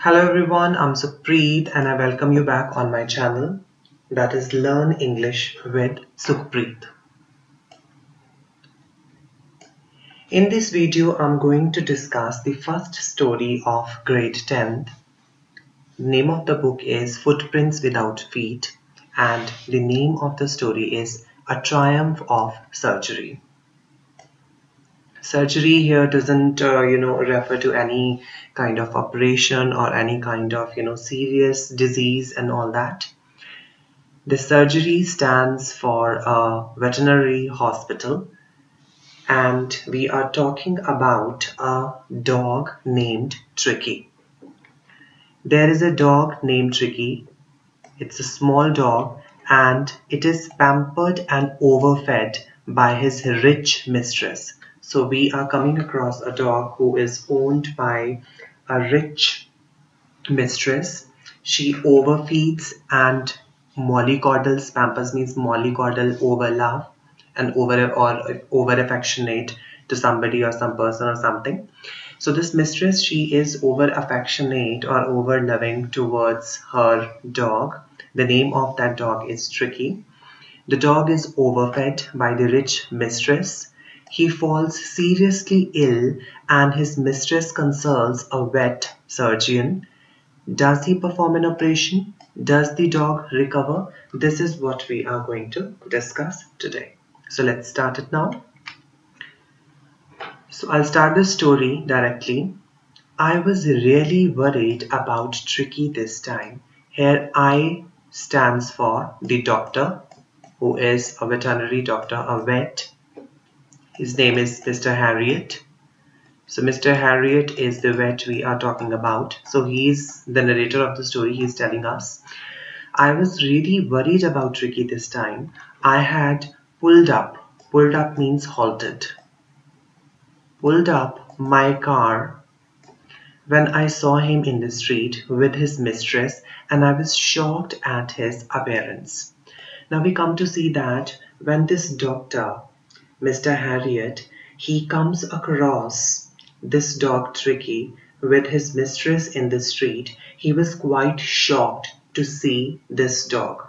Hello everyone, I'm Sukhpreet and I welcome you back on my channel that is Learn English with Sukhpreet. In this video, I'm going to discuss the first story of grade 10th. The name of the book is Footprints Without Feet and the name of the story is A Triumph of Surgery surgery here doesn't uh, you know refer to any kind of operation or any kind of you know serious disease and all that the surgery stands for a veterinary hospital and we are talking about a dog named Tricki. There is a dog named Tricki. It's a small dog and it is pampered and overfed by his rich mistress. So we are coming across a dog who is owned by a rich mistress. She overfeeds and mollycoddles. Pampers means mollycoddle, over love and over or over affectionate to somebody or some person or something. So this mistress, she is over affectionate or over loving towards her dog. The name of that dog is Tricki. The dog is overfed by the rich mistress he falls seriously ill and his mistress consults a vet surgeon. Does he perform an operation? Does the dog recover? This is what we are going to discuss today. So let's start it now. So I'll start the story directly. I was really worried about Tricki this time. Here I stands for the doctor who is a veterinary doctor, a vet his name is Mr. Herriot. So Mr. Herriot is the vet we are talking about. So he's the narrator of the story. He's telling us. I was really worried about Tricki this time. I had pulled up. Pulled up means halted. Pulled up my car when I saw him in the street with his mistress and I was shocked at his appearance. Now we come to see that when this doctor Mr. Herriot, he comes across this dog Tricki with his mistress in the street. He was quite shocked to see this dog.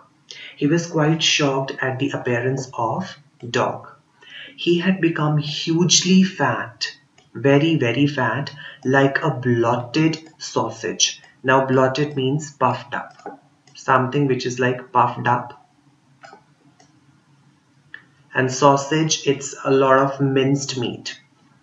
He was quite shocked at the appearance of dog. He had become hugely fat, very, very fat, like a blotted sausage. Now, blotted means puffed up, something which is like puffed up and sausage it's a lot of minced meat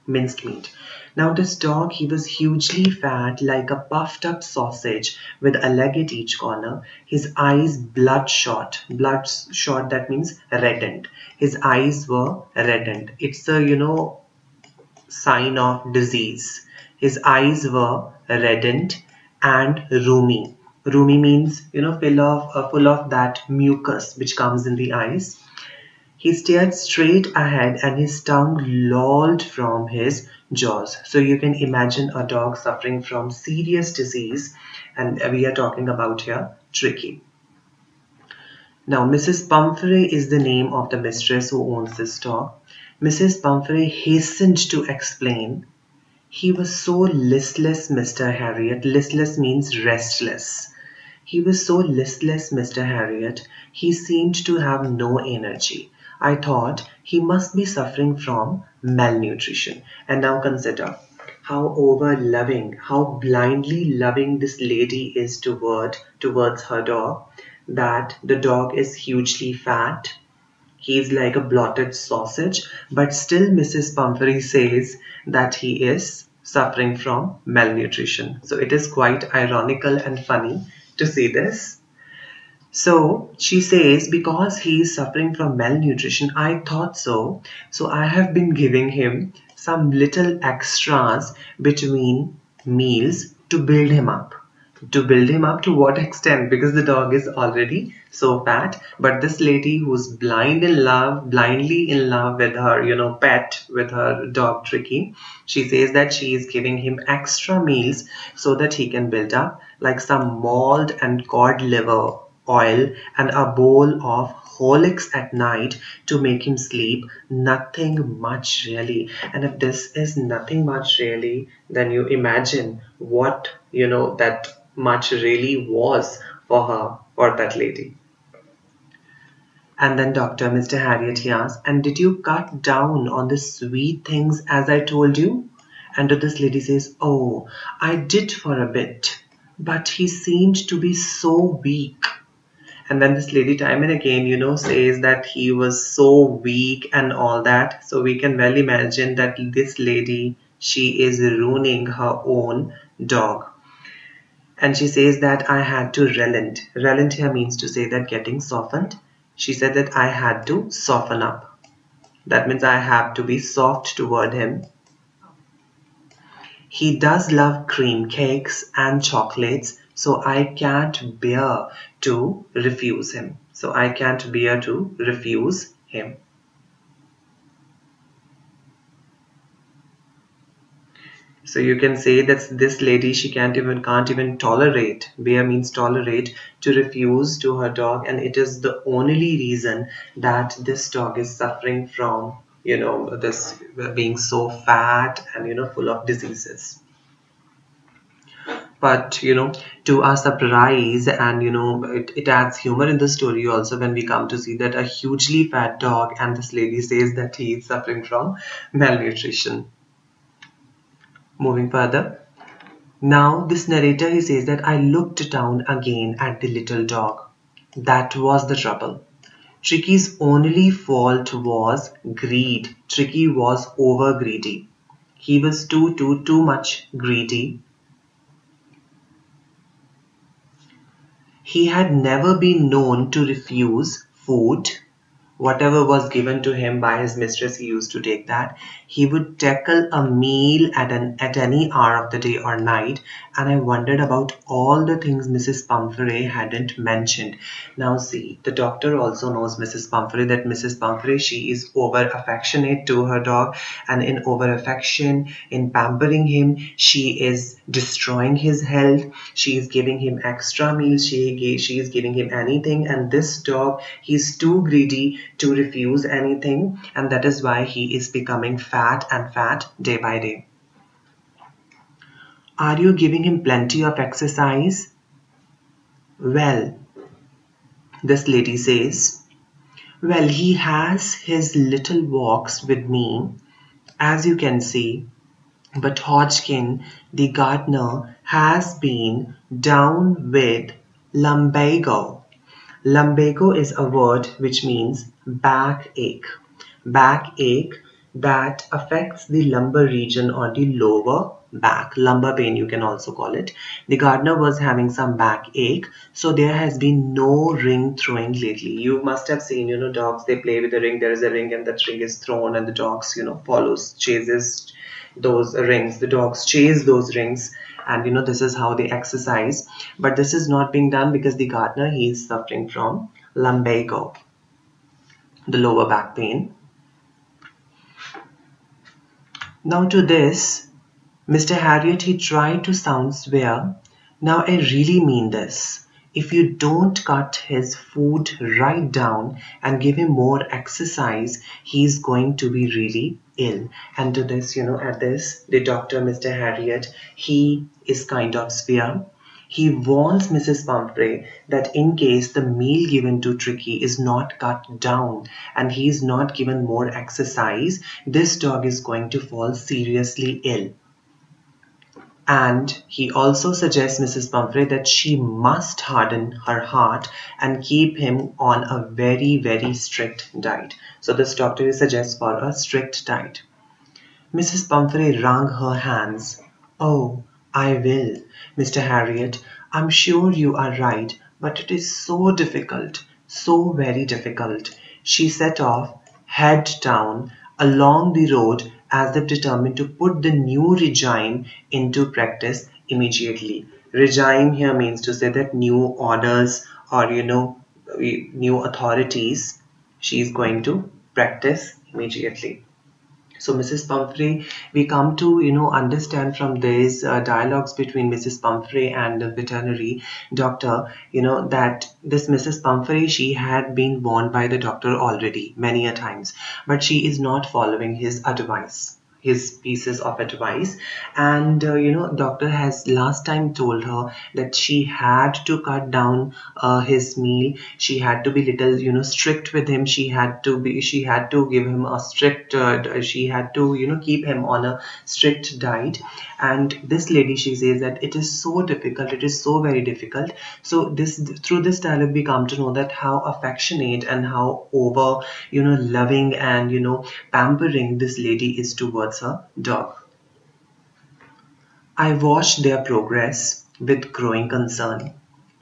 minced meat. Now this dog he was hugely fat like a puffed up sausage with a leg at each corner. His eyes bloodshot bloodshot that means reddened. His eyes were reddened. It's a you know sign of disease. His eyes were reddened and rheumy. Rheumy means you know full of uh, full of that mucus which comes in the eyes he stared straight ahead and his tongue lolled from his jaws. So you can imagine a dog suffering from serious disease and we are talking about here Tricki. Now Mrs. Pumphrey is the name of the mistress who owns this dog. Mrs. Pumphrey hastened to explain he was so listless, Mr. Herriot. Listless means restless. He was so listless, Mr. Herriot. He seemed to have no energy. I thought he must be suffering from malnutrition. And now consider how over loving, how blindly loving this lady is toward towards her dog that the dog is hugely fat. He's like a blotted sausage, but still Mrs. Pumphrey says that he is suffering from malnutrition. So it is quite ironical and funny to see this. So she says, because he is suffering from malnutrition, I thought so. So I have been giving him some little extras between meals to build him up. To build him up to what extent? Because the dog is already so fat. But this lady who's blind in love, blindly in love with her, you know, pet, with her dog Tricki, she says that she is giving him extra meals so that he can build up like some mauled and cod liver oil and a bowl of Horlicks at night to make him sleep. Nothing much really. And if this is nothing much really, then you imagine what, you know, that much really was for her, for that lady. And then doctor, Mr. Herriot, he asked, and did you cut down on the sweet things as I told you? And this lady says, oh, I did for a bit, but he seemed to be so weak. And then this lady time and again, you know, says that he was so weak and all that. So we can well imagine that this lady, she is ruining her own dog. And she says that I had to relent. Relent here means to say that getting softened she said that I had to soften up. That means I have to be soft toward him. He does love cream cakes and chocolates, so I can't bear to refuse him. So I can't bear to refuse him. So you can say that this lady, she can't even can't even tolerate. Bear means tolerate to refuse to her dog, and it is the only reason that this dog is suffering from, you know, this being so fat and you know full of diseases. But you know, to our surprise, and you know, it, it adds humor in the story also when we come to see that a hugely fat dog, and this lady says that he is suffering from malnutrition. Moving further. Now this narrator he says that I looked down again at the little dog. That was the trouble. Tricki's only fault was greed. Tricki was over greedy. He was too too too much greedy he had never been known to refuse food whatever was given to him by his mistress he used to take that. He would tackle a meal at an at any hour of the day or night. And i wondered about all the things mrs pumphrey hadn't mentioned. Now see the doctor also knows mrs pumphrey that mrs pumphrey she is over affectionate to her dog. And in over affection in pampering him she is destroying his health. She is giving him extra meals. She she is giving him anything. And this dog he's too greedy to refuse anything and that is why he is becoming fat and fat day by day. Are you giving him plenty of exercise? Well, this lady says, well, he has his little walks with me, as you can see, but Hodgkin, the gardener, has been down with lumbago. Lumbago is a word which means backache. Backache that affects the lumbar region or the lower back lumbar pain you can also call it. The gardener was having some backache so there has been no ring throwing lately. You must have seen you know dogs they play with the ring. There is a ring and that ring is thrown and the dogs you know follows chases those rings. The dogs chase those rings and you know this is how they exercise. But this is not being done because the gardener he is suffering from lumbago the lower back pain. Now to this mr herriot he tried to sound severe now i really mean this if you don't cut his food right down and give him more exercise he's going to be really ill and to this you know at this the doctor mr Herriot, he is kind of severe he warns Mrs. Pumphrey that in case the meal given to Tricki is not cut down and he is not given more exercise, this dog is going to fall seriously ill. And he also suggests Mrs. Pumphrey that she must harden her heart and keep him on a very, very strict diet. So this doctor suggests for a strict diet. Mrs. Pumphrey wrung her hands. Oh, I will, Mr. Herriot. I'm sure you are right, but it is so difficult, so very difficult. She set off, head down, along the road as they've determined to put the new regime into practice immediately. Regime here means to say that new orders or you know new authorities she is going to practice immediately. So Mrs. Pumphrey, we come to you know understand from these uh, dialogues between Mrs. Pumphrey and the veterinary doctor, you know that this Mrs. Pumphrey she had been warned by the doctor already many a times, but she is not following his advice his pieces of advice. And uh, you know doctor has last time told her that she had to cut down uh, his meal. She had to be little you know strict with him. She had to be she had to give him a strict uh, she had to you know keep him on a strict diet. And this lady she says that it is so difficult it is so very difficult. So this through this dialogue we come to know that how affectionate and how over you know loving and you know pampering this lady is towards her dog i watched their progress with growing concern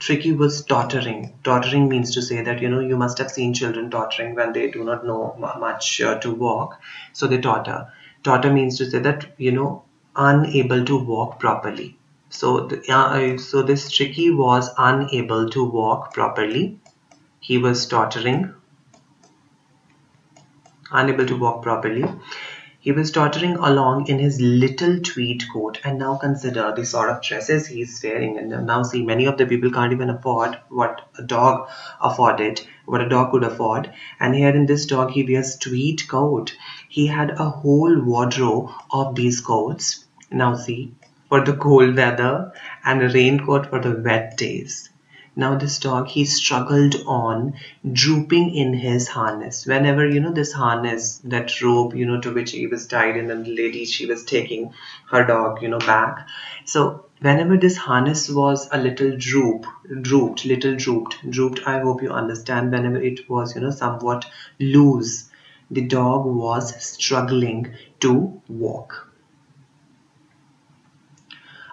Tricki was tottering. Tottering means to say that you know you must have seen children tottering when they do not know much uh, to walk, so they totter. Totter means to say that you know unable to walk properly. So, the, uh, so this Tricki was unable to walk properly. He was tottering, unable to walk properly. He was tottering along in his little tweed coat and now consider the sort of dresses he's wearing and now see many of the people can't even afford what a dog afforded, what a dog could afford and here in this dog he wears tweed coat. He had a whole wardrobe of these coats. Now see, for the cold weather and a raincoat for the wet days. Now this dog, he struggled on, drooping in his harness. Whenever, you know, this harness, that rope, you know, to which he was tied and then the lady, she was taking her dog, you know, back. So whenever this harness was a little droop, drooped, little drooped, drooped, I hope you understand, whenever it was, you know, somewhat loose, the dog was struggling to walk.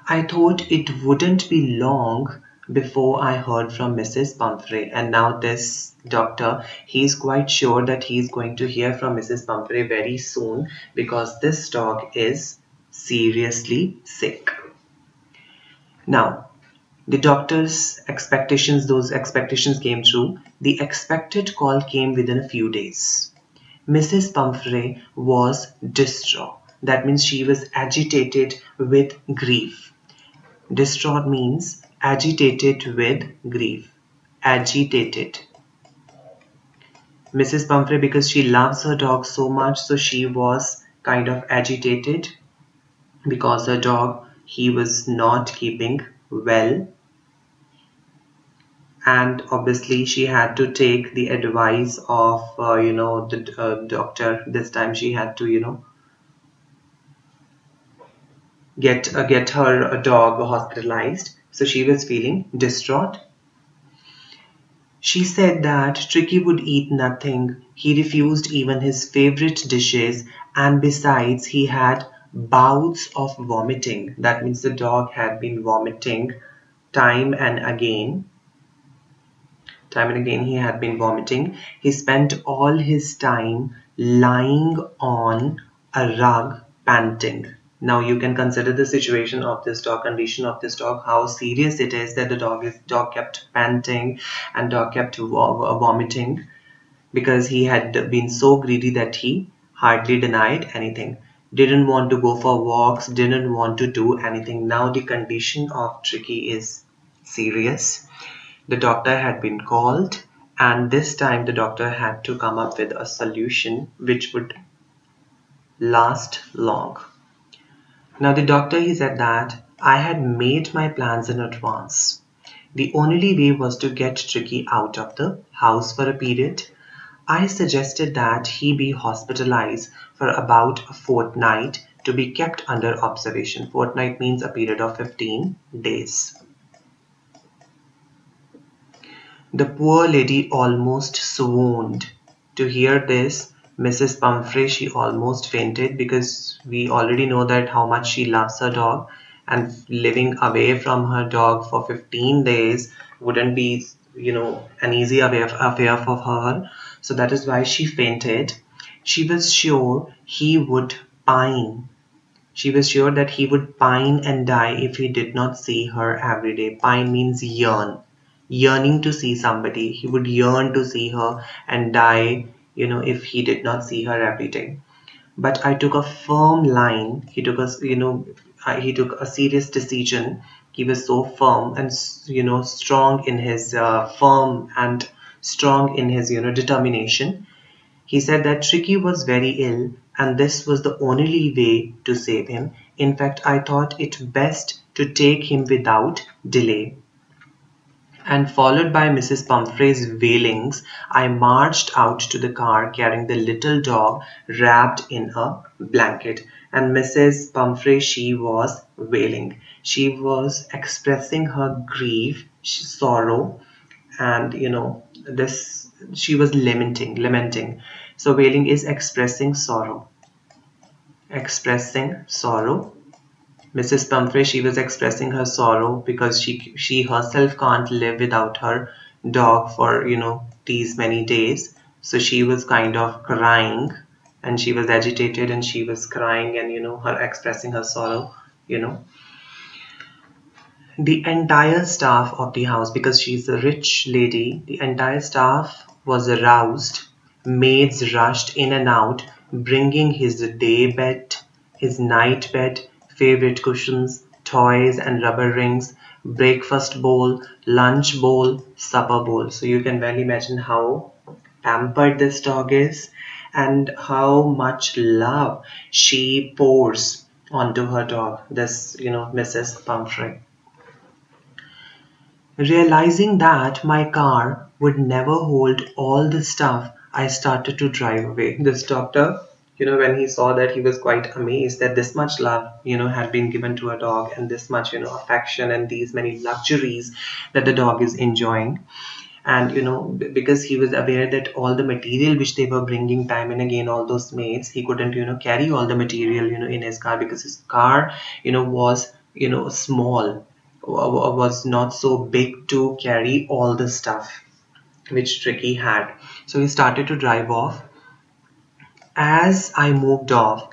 I thought it wouldn't be long before I heard from Mrs. Pumphrey and now this doctor he's quite sure that he's going to hear from Mrs. Pumphrey very soon because this dog is seriously sick. Now the doctor's expectations those expectations came true the expected call came within a few days Mrs. Pumphrey was distraught that means she was agitated with grief distraught means agitated with grief. Agitated. Mrs. Pumphrey, because she loves her dog so much, so she was kind of agitated because her dog he was not keeping well and obviously she had to take the advice of uh, you know the uh, doctor this time she had to you know get uh, get her dog hospitalized so she was feeling distraught. She said that Tricky would eat nothing. He refused even his favorite dishes, and besides, he had bouts of vomiting. That means the dog had been vomiting time and again. Time and again, he had been vomiting. He spent all his time lying on a rug, panting. Now you can consider the situation of this dog, condition of this dog, how serious it is that the dog is dog kept panting and dog kept vomiting because he had been so greedy that he hardly denied anything. Didn't want to go for walks didn't want to do anything. Now the condition of tricki is serious. The doctor had been called and this time the doctor had to come up with a solution which would last long now the doctor he said that I had made my plans in advance. The only way was to get Tricki out of the house for a period. I suggested that he be hospitalized for about a fortnight to be kept under observation. Fortnight means a period of 15 days. The poor lady almost swooned. To hear this, Mrs. Pumphrey, she almost fainted because we already know that how much she loves her dog and living away from her dog for 15 days wouldn't be, you know, an easy affair for her. So that is why she fainted. She was sure he would pine. She was sure that he would pine and die if he did not see her every day. Pine means yearn. Yearning to see somebody. He would yearn to see her and die you know if he did not see her every day but I took a firm line. He took a, you know, he took a serious decision. He was so firm and, you know, strong in his uh, firm and strong in his, you know, determination. He said that Tricki was very ill and this was the only way to save him. In fact, I thought it best to take him without delay and followed by Mrs. Pumphrey's wailings, I marched out to the car carrying the little dog wrapped in a blanket. And Mrs. Pumphrey, she was wailing. She was expressing her grief, sorrow, and you know, this she was lamenting, lamenting. So wailing is expressing sorrow. Expressing sorrow Mrs. Pumphrey, she was expressing her sorrow because she she herself can't live without her dog for you know these many days. So she was kind of crying and she was agitated and she was crying and you know her expressing her sorrow, you know. The entire staff of the house, because she's a rich lady, the entire staff was aroused. Maids rushed in and out, bringing his day bed, his night bed, favorite cushions, toys and rubber rings, breakfast bowl, lunch bowl, supper bowl. So you can well imagine how pampered this dog is and how much love she pours onto her dog, this, you know, Mrs. Pumphrey. Realizing that my car would never hold all the stuff, I started to drive away. This doctor you know when he saw that he was quite amazed that this much love you know had been given to a dog and this much you know affection and these many luxuries that the dog is enjoying. And you know because he was aware that all the material which they were bringing time and again all those maids he couldn't you know carry all the material you know in his car because his car you know was you know small was not so big to carry all the stuff which Tricky had. So he started to drive off as I moved off,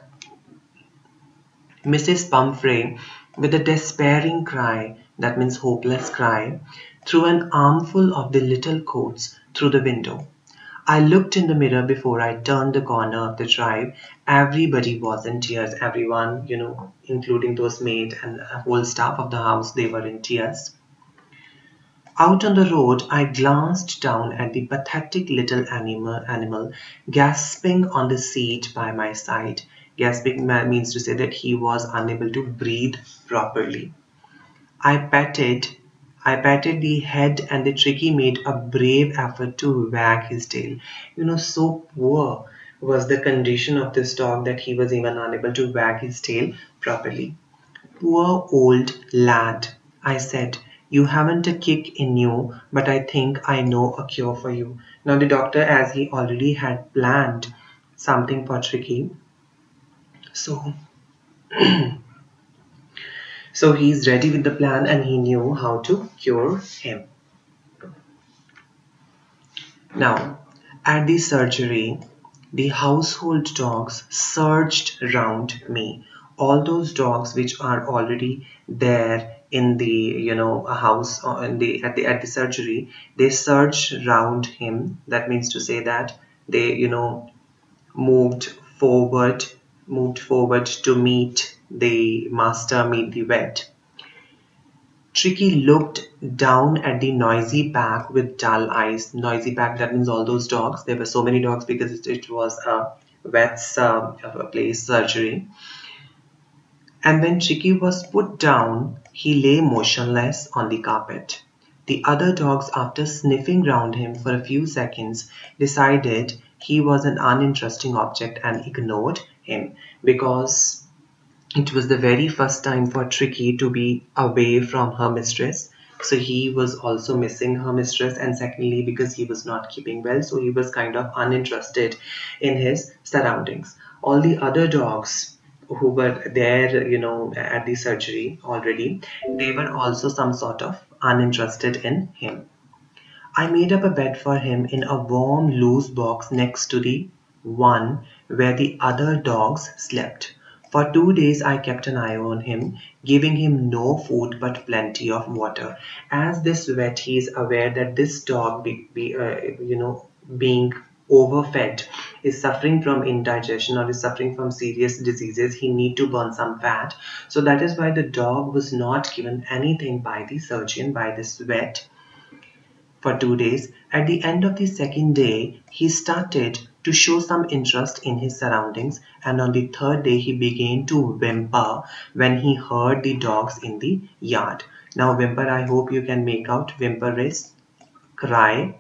Mrs. Pumphrey, with a despairing cry, that means hopeless cry, threw an armful of the little coats through the window. I looked in the mirror before I turned the corner of the drive. Everybody was in tears. Everyone, you know, including those maids and the whole staff of the house, they were in tears. Out on the road I glanced down at the pathetic little animal, animal gasping on the seat by my side. Gasping means to say that he was unable to breathe properly. I patted I patted the head and the tricki made a brave effort to wag his tail. You know, so poor was the condition of this dog that he was even unable to wag his tail properly. Poor old lad, I said, you haven't a kick in you, but I think I know a cure for you. Now the doctor, as he already had planned something for Tricki, so so he's ready with the plan and he knew how to cure him. Now, at the surgery, the household dogs surged round me. All those dogs which are already there in the you know a house or in the at the at the surgery they searched round him that means to say that they you know moved forward moved forward to meet the master meet the vet Tricki looked down at the noisy pack with dull eyes. Noisy pack, that means all those dogs. There were so many dogs because it, it was a vet's uh, place surgery. And when Tricki was put down, he lay motionless on the carpet. The other dogs, after sniffing round him for a few seconds, decided he was an uninteresting object and ignored him because it was the very first time for Tricki to be away from her mistress. So he was also missing her mistress, and secondly, because he was not keeping well, so he was kind of uninterested in his surroundings. All the other dogs who were there, you know, at the surgery already, they were also some sort of uninterested in him. I made up a bed for him in a warm, loose box next to the one where the other dogs slept. For two days I kept an eye on him, giving him no food but plenty of water. As this vet, he is aware that this dog, be, be uh, you know, being overfed is suffering from indigestion or is suffering from serious diseases he need to burn some fat. So that is why the dog was not given anything by the surgeon by this vet for two days. At the end of the second day he started to show some interest in his surroundings and on the third day he began to whimper when he heard the dogs in the yard. Now whimper i hope you can make out. Whimper is cry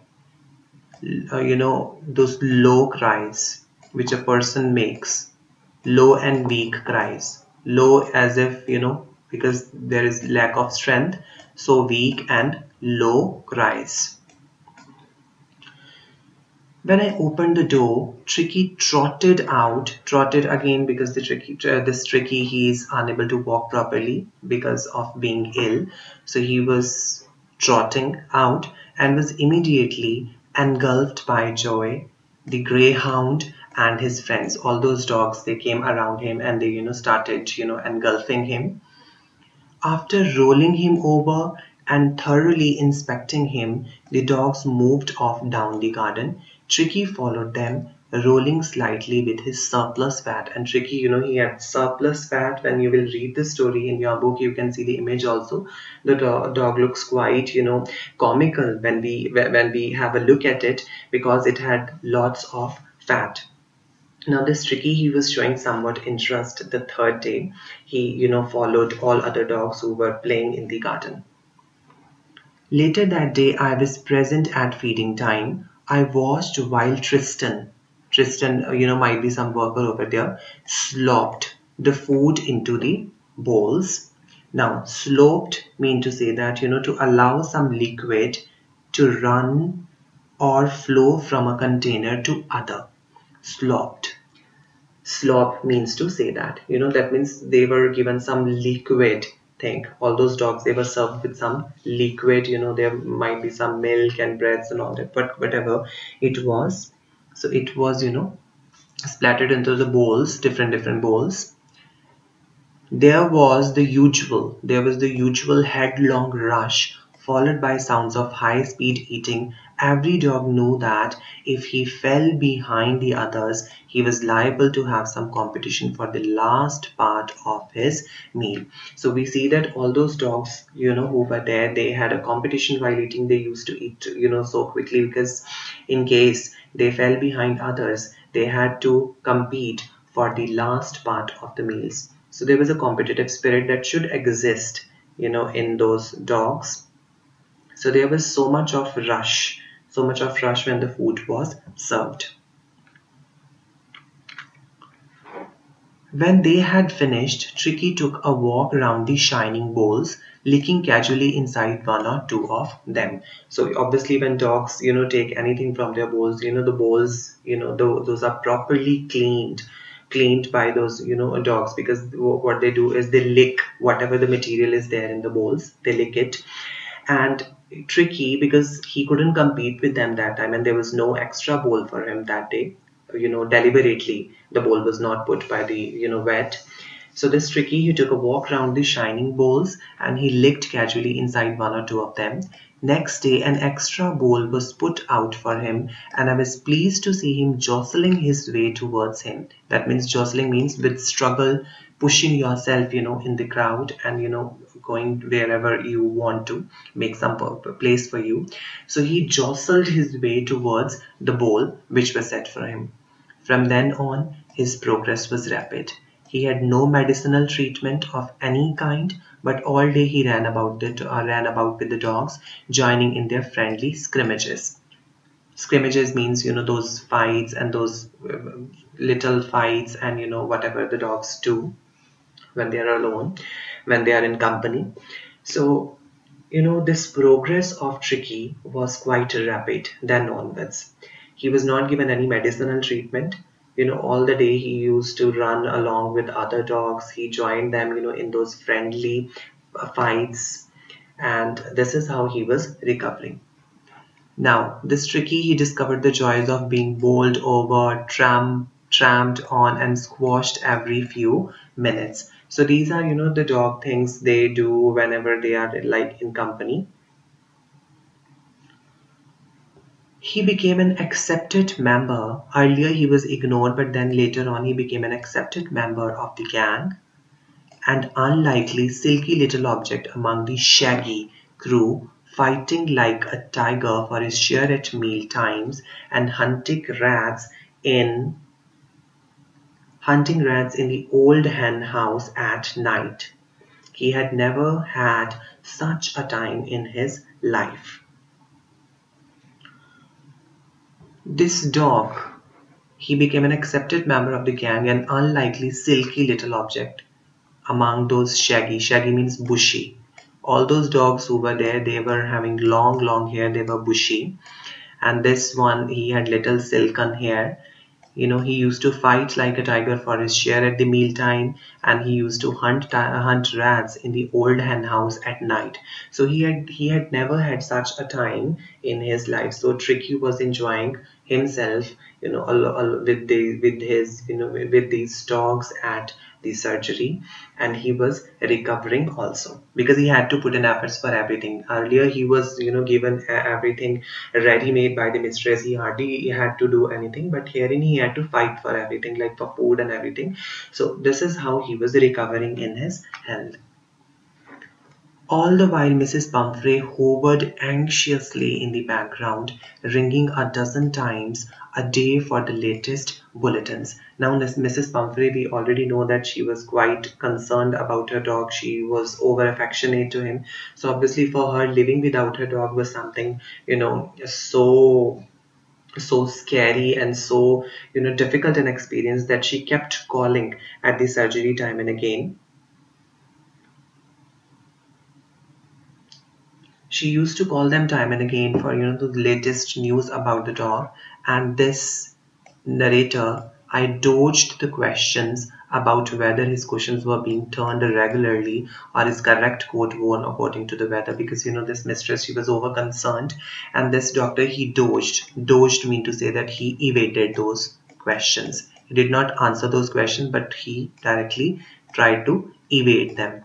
uh, you know those low cries which a person makes low and weak cries low as if you know because there is lack of strength so weak and low cries when I opened the door, Tricki trotted out, trotted again because the Tricki, uh, this Tricki, he is unable to walk properly because of being ill. So he was trotting out and was immediately engulfed by joy. The greyhound and his friends, all those dogs, they came around him and they, you know, started, you know, engulfing him. After rolling him over and thoroughly inspecting him, the dogs moved off down the garden. Tricky followed them, rolling slightly with his surplus fat. And Tricki, you know, he had surplus fat. When you will read the story in your book, you can see the image also. The do dog looks quite, you know, comical when we when we have a look at it because it had lots of fat. Now this Tricki, he was showing somewhat interest the third day. He, you know, followed all other dogs who were playing in the garden. Later that day, I was present at feeding time. I watched while Tristan, Tristan, uh, you know, might be some worker over there, slopped the food into the bowls. Now, sloped mean to say that, you know, to allow some liquid to run or flow from a container to other. Slopped. Slop means to say that, you know, that means they were given some liquid thing all those dogs they were served with some liquid you know there might be some milk and breads and all that but whatever it was so it was you know splattered into the bowls different different bowls. There was the usual there was the usual headlong rush followed by sounds of high speed eating Every dog knew that if he fell behind the others, he was liable to have some competition for the last part of his meal. So we see that all those dogs, you know, who were there, they had a competition while eating. They used to eat, you know, so quickly because in case they fell behind others, they had to compete for the last part of the meals. So there was a competitive spirit that should exist, you know, in those dogs. So there was so much of rush so much of rush when the food was served. When they had finished, Tricki took a walk round the shining bowls, licking casually inside one or two of them. So obviously when dogs, you know, take anything from their bowls, you know, the bowls, you know, those are properly cleaned cleaned by those you know dogs because what they do is they lick whatever the material is there in the bowls they lick it and tricki because he couldn't compete with them that time and there was no extra bowl for him that day you know deliberately the bowl was not put by the you know vet. So this tricki he took a walk around the shining bowls and he licked casually inside one or two of them. Next day an extra bowl was put out for him and i was pleased to see him jostling his way towards him. That means jostling means with struggle pushing yourself you know in the crowd and you know going wherever you want to make some place for you. So he jostled his way towards the bowl which was set for him. From then on his progress was rapid. He had no medicinal treatment of any kind but all day he ran about it or uh, ran about with the dogs joining in their friendly scrimmages. Scrimmages means you know those fights and those uh, little fights and you know whatever the dogs do when they are alone when they are in company. So you know this progress of tricki was quite rapid then onwards. He was not given any medicinal treatment. You know all the day he used to run along with other dogs. He joined them you know in those friendly uh, fights. And this is how he was recovering. Now this tricki he discovered the joys of being bowled over tramp tramped on and squashed every few minutes so these are you know the dog things they do whenever they are like in company he became an accepted member. Earlier he was ignored, but then later on he became an accepted member of the gang. An unlikely silky little object among the shaggy crew fighting like a tiger for his share at meal times and hunting rats in hunting rats in the old hen house at night. He had never had such a time in his life. This dog, he became an accepted member of the gang, an unlikely silky little object among those shaggy. Shaggy means bushy. All those dogs who were there, they were having long, long hair, they were bushy. And this one, he had little silken hair you know he used to fight like a tiger for his share at the mealtime and he used to hunt hunt rats in the old hen house at night. So he had he had never had such a time in his life. So tricki was enjoying himself you know with the with his you know with these dogs at the surgery and he was recovering also. Because he had to put in efforts for everything. Earlier he was you know given uh, everything ready made by the mistress. He hardly had to do anything but herein he had to fight for everything like for food and everything. So this is how he was recovering in his health all the while Mrs. Pumphrey hovered anxiously in the background, ringing a dozen times a day for the latest bulletins. Now, Mrs. Pumphrey, we already know that she was quite concerned about her dog. She was over affectionate to him. So, obviously, for her, living without her dog was something, you know, so so scary and so you know difficult an experience that she kept calling at the surgery time and again She used to call them time and again for you know the latest news about the dog and this narrator I dodged the questions about whether his cushions were being turned regularly or his correct coat worn according to the weather because you know this mistress she was over concerned and this doctor he dodged dodged mean to say that he evaded those questions. He did not answer those questions but he directly tried to evade them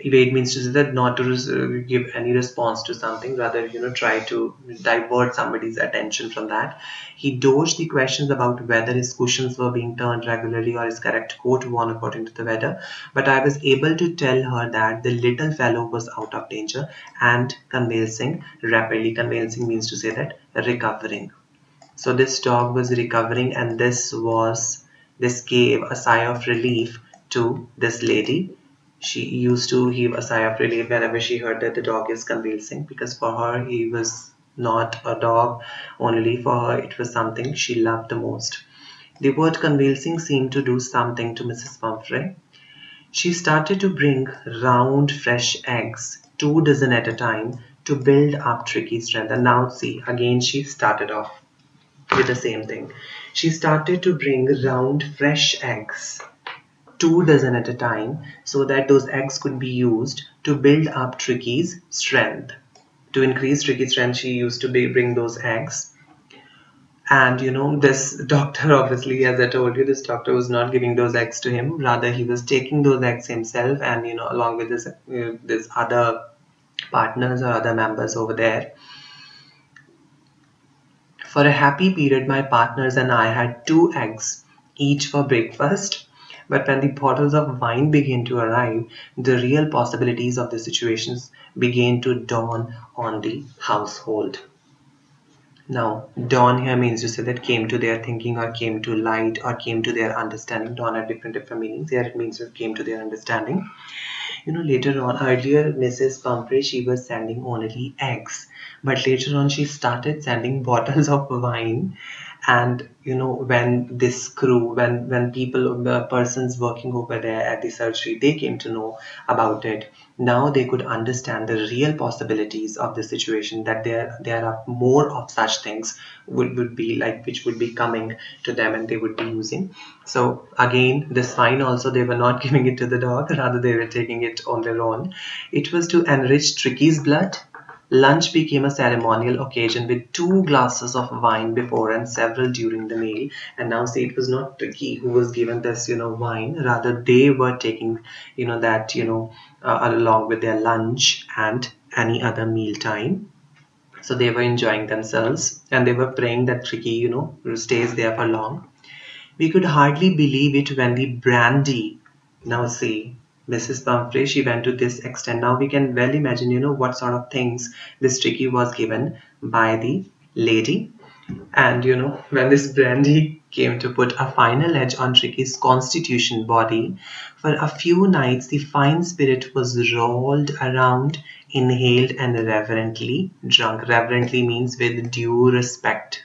evade means to say that not to uh, give any response to something rather you know try to divert somebody's attention from that. He dodged the questions about whether his cushions were being turned regularly or his correct coat worn according to the weather but i was able to tell her that the little fellow was out of danger and convalescing rapidly convalescing means to say that recovering. So this dog was recovering and this was this gave a sigh of relief to this lady she used to heave a sigh of relief whenever she heard that the dog is convulsing because for her he was not a dog. Only for her it was something she loved the most. The word convulsing seemed to do something to mrs pumphrey. She started to bring round fresh eggs two dozen at a time to build up tricki's strength. And now see again she started off with the same thing. She started to bring round fresh eggs two dozen at a time so that those eggs could be used to build up Tricki's strength. To increase Tricki's strength, she used to bring those eggs. And you know, this doctor, obviously, as I told you, this doctor was not giving those eggs to him. Rather, he was taking those eggs himself, and you know, along with this, this other partners or other members over there. For a happy period, my partners and I had two eggs each for breakfast but when the bottles of wine begin to arrive, the real possibilities of the situations begin to dawn on the household. Now, dawn here means to say that came to their thinking or came to light or came to their understanding. Dawn had different different meanings. Here it means it came to their understanding. You know, later on, earlier Mrs. Pumphrey, she was sending only eggs. But later on, she started sending bottles of wine and you know when this crew when when people the persons working over there at the surgery they came to know about it now they could understand the real possibilities of the situation that there there are more of such things would, would be like which would be coming to them and they would be using. So again this wine also they were not giving it to the dog rather they were taking it on their own. It was to enrich tricki's blood Lunch became a ceremonial occasion with two glasses of wine before and several during the meal. And now see, it was not Tricki who was given this, you know, wine. Rather, they were taking, you know, that, you know, uh, along with their lunch and any other meal time. So they were enjoying themselves and they were praying that Tricki, you know, stays there for long. We could hardly believe it when the brandy, now see, Mrs. Pumphrey, she went to this extent. Now we can well imagine, you know, what sort of things this Tricki was given by the lady. And, you know, when this brandy came to put a final edge on Tricki's constitution body, for a few nights the fine spirit was rolled around, inhaled and reverently drunk. Reverently means with due respect.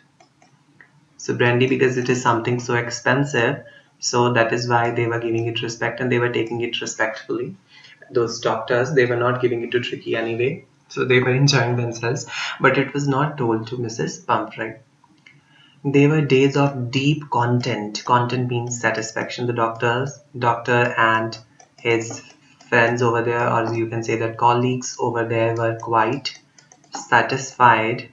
So brandy, because it is something so expensive, so that is why they were giving it respect and they were taking it respectfully. Those doctors they were not giving it to tricki anyway. So they were enjoying themselves. But it was not told to mrs pumphrey they were days of deep content. Content means satisfaction. The doctors doctor and his friends over there or you can say that colleagues over there were quite satisfied.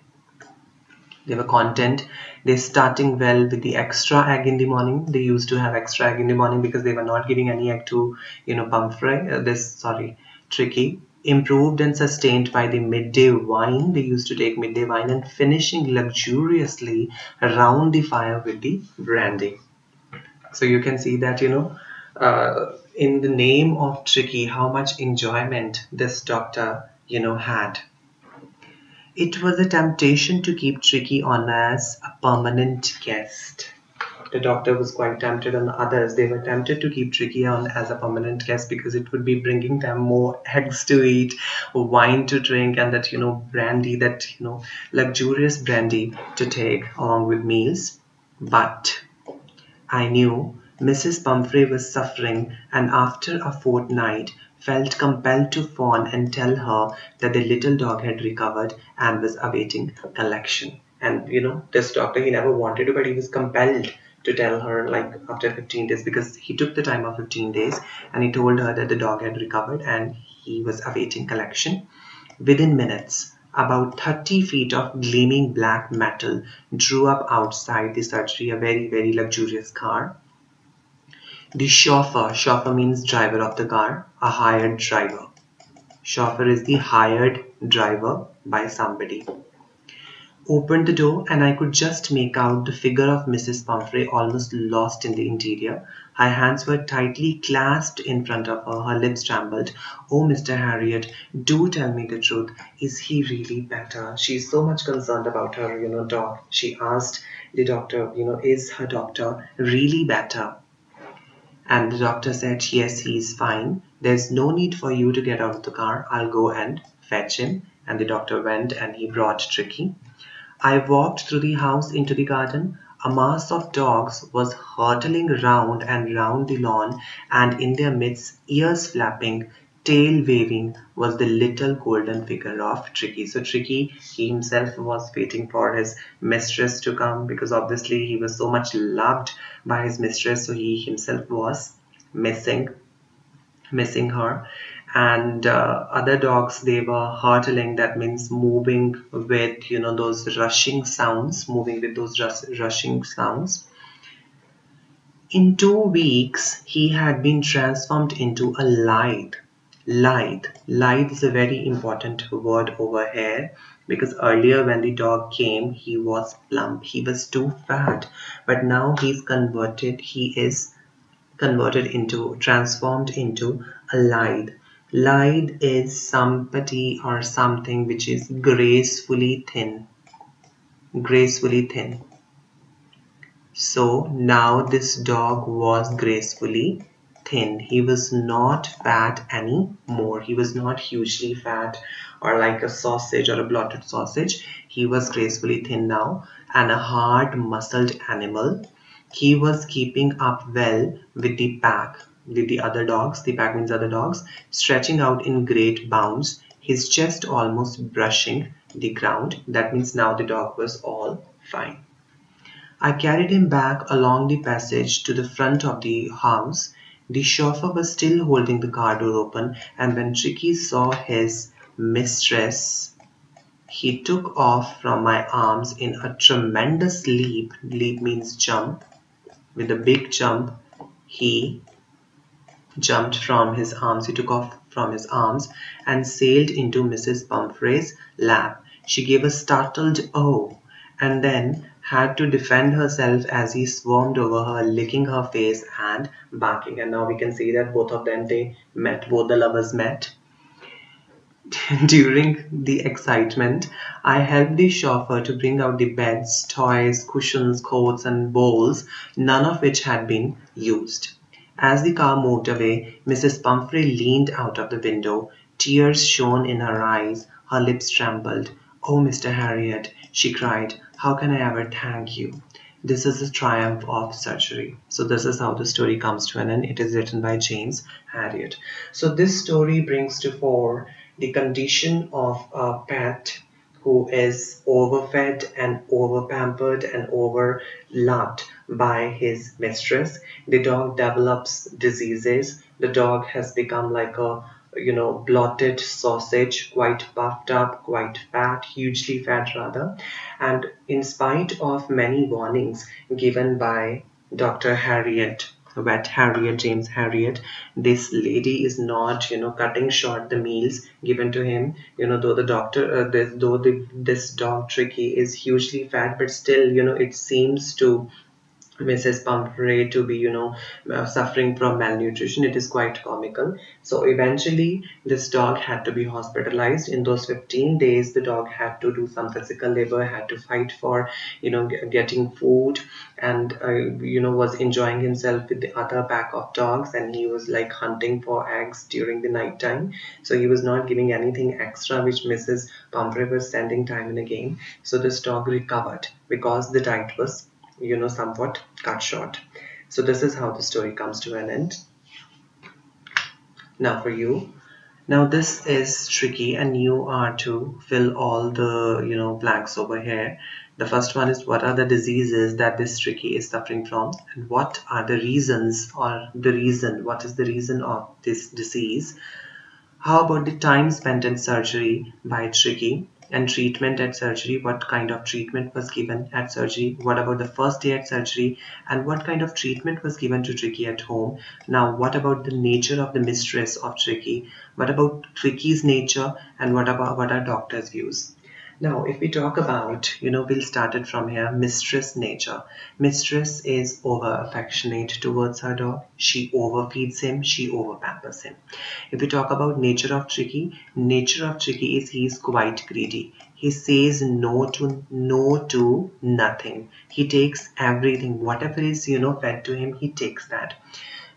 They were content they're starting well with the extra egg in the morning. They used to have extra egg in the morning because they were not giving any egg to you know Pumphrey uh, this sorry tricki. Improved and sustained by the midday wine. They used to take midday wine and finishing luxuriously around the fire with the brandy. So you can see that you know uh, in the name of tricki how much enjoyment this doctor you know had it was a temptation to keep Tricki on as a permanent guest. The doctor was quite tempted and others, they were tempted to keep Tricki on as a permanent guest because it would be bringing them more eggs to eat, wine to drink and that, you know, brandy, that, you know, luxurious brandy to take along with meals. But I knew Mrs. Pumphrey was suffering and after a fortnight felt compelled to phone and tell her that the little dog had recovered and was awaiting collection. And you know, this doctor he never wanted to, but he was compelled to tell her like after 15 days because he took the time of 15 days and he told her that the dog had recovered and he was awaiting collection. Within minutes, about 30 feet of gleaming black metal drew up outside the surgery, a very, very luxurious car. The chauffeur, chauffeur means driver of the car, a hired driver. Chauffeur is the hired driver by somebody. Opened the door and I could just make out the figure of Mrs. Pumphrey almost lost in the interior. Her hands were tightly clasped in front of her. Her lips trembled. Oh, Mr. Herriot, do tell me the truth. Is he really better? She's so much concerned about her, you know, dog. She asked the doctor, you know, is her doctor really better? And the doctor said, Yes, he's fine. There's no need for you to get out of the car. I'll go and fetch him. And the doctor went and he brought Tricki. I walked through the house into the garden. A mass of dogs was hurtling round and round the lawn, and in their midst, ears flapping, tail waving, was the little golden figure of Tricki. So Tricki, he himself was waiting for his mistress to come because obviously he was so much loved by his mistress, so he himself was missing, missing her. And uh, other dogs, they were hurtling. That means moving with, you know, those rushing sounds, moving with those rushing sounds. In two weeks, he had been transformed into a lithe lithe lithe is a very important word over here because earlier when the dog came he was plump he was too fat but now he's converted he is converted into transformed into a lithe lithe is somebody or something which is gracefully thin gracefully thin so now this dog was gracefully thin. He was not fat anymore. He was not hugely fat or like a sausage or a blotted sausage. He was gracefully thin now and a hard muscled animal. He was keeping up well with the pack, with the other dogs. The pack means other dogs, stretching out in great bounds, his chest almost brushing the ground. That means now the dog was all fine. I carried him back along the passage to the front of the house the chauffeur was still holding the car door open, and when Tricki saw his mistress, he took off from my arms in a tremendous leap. Leap means jump. With a big jump, he jumped from his arms. He took off from his arms and sailed into Mrs. Pumphrey's lap. She gave a startled oh and then had to defend herself as he swarmed over her, licking her face and barking. And now we can see that both of them they met, both the lovers met. During the excitement, I helped the chauffeur to bring out the beds, toys, cushions, coats, and bowls, none of which had been used. As the car moved away, Mrs. Pumphrey leaned out of the window. Tears shone in her eyes. Her lips trembled. Oh, Mr. Herriot, she cried, how can I ever thank you? This is the triumph of surgery. So this is how the story comes to an end. It is written by James Herriot. So this story brings to fore the condition of a pet who is overfed and overpampered and overloved by his mistress. The dog develops diseases. The dog has become like a you know blotted sausage quite puffed up quite fat hugely fat rather and in spite of many warnings given by dr herriot vet herriot james herriot. This lady is not you know cutting short the meals given to him. You know though the doctor uh, this, though the, this dog tricki is hugely fat but still you know it seems to Mrs. Pumphrey to be, you know, uh, suffering from malnutrition. It is quite comical. So eventually, this dog had to be hospitalized. In those 15 days, the dog had to do some physical labor, had to fight for, you know, getting food, and uh, you know, was enjoying himself with the other pack of dogs, and he was like hunting for eggs during the night time. So he was not giving anything extra, which Mrs. Pumphrey was sending time and again. So this dog recovered because the diet was you know somewhat cut short. So this is how the story comes to an end. Now for you. Now this is tricki and you are to fill all the you know blanks over here. The first one is what are the diseases that this tricki is suffering from? And what are the reasons or the reason? What is the reason of this disease? How about the time spent in surgery by tricki and treatment at surgery what kind of treatment was given at surgery what about the first day at surgery and what kind of treatment was given to tricki at home? Now what about the nature of the mistress of tricki? What about tricki's nature and what about what are doctors views now, if we talk about, you know, we'll start it from here, mistress nature. Mistress is over affectionate towards her dog. She overfeeds him. She over pampers him. If we talk about nature of Tricki, nature of Tricki is he is quite greedy. He says no to no to nothing. He takes everything, whatever is, you know, fed to him, he takes that.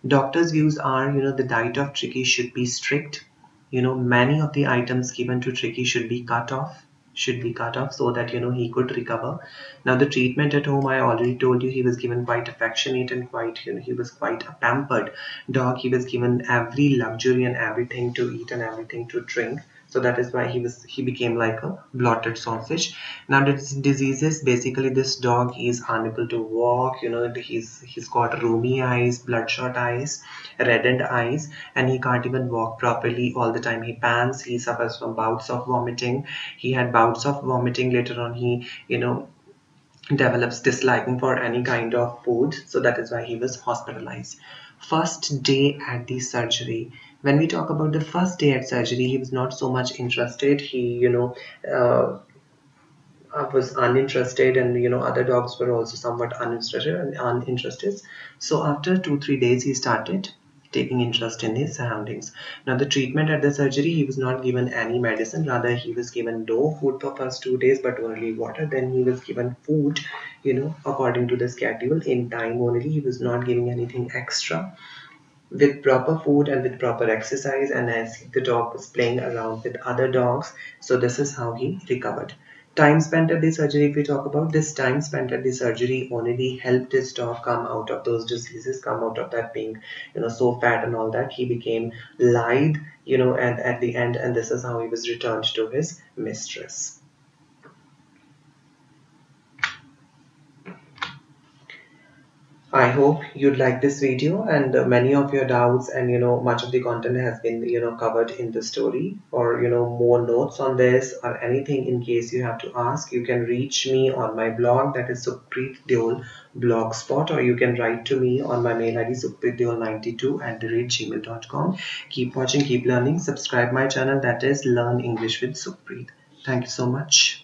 Doctors' views are, you know, the diet of Tricki should be strict. You know, many of the items given to Tricki should be cut off should be cut off so that you know he could recover. Now the treatment at home i already told you he was given quite affectionate and quite you know he was quite a pampered dog. He was given every luxury and everything to eat and everything to drink so that is why he was he became like a blotted sausage now the diseases basically this dog is unable to walk you know he's he's got rheumy eyes bloodshot eyes reddened eyes and he can't even walk properly all the time. He pants he suffers from bouts of vomiting. He had bouts of vomiting later on. He you know develops disliking for any kind of food. So that is why he was hospitalized. First day at the surgery when we talk about the first day at surgery he was not so much interested. He you know uh, was uninterested and you know other dogs were also somewhat uninterested and uninterested. So after two three days he started taking interest in his surroundings. Now the treatment at the surgery he was not given any medicine. Rather he was given no food for first two days but only water. Then he was given food you know according to the schedule. In time only he was not giving anything extra with proper food and with proper exercise and as the dog was playing around with other dogs. So this is how he recovered. Time spent at the surgery if we talk about this time spent at the surgery only helped his dog come out of those diseases come out of that being you know so fat and all that. He became lithe you know and at the end and this is how he was returned to his mistress I hope you'd like this video and uh, many of your doubts and you know much of the content has been you know covered in the story or you know more notes on this or anything in case you have to ask you can reach me on my blog that is Sukhpreet Deol blogspot or you can write to me on my mail id sukhpreetdeol92 at gmail.com keep watching keep learning subscribe my channel that is learn English with Sukhpreet. Thank you so much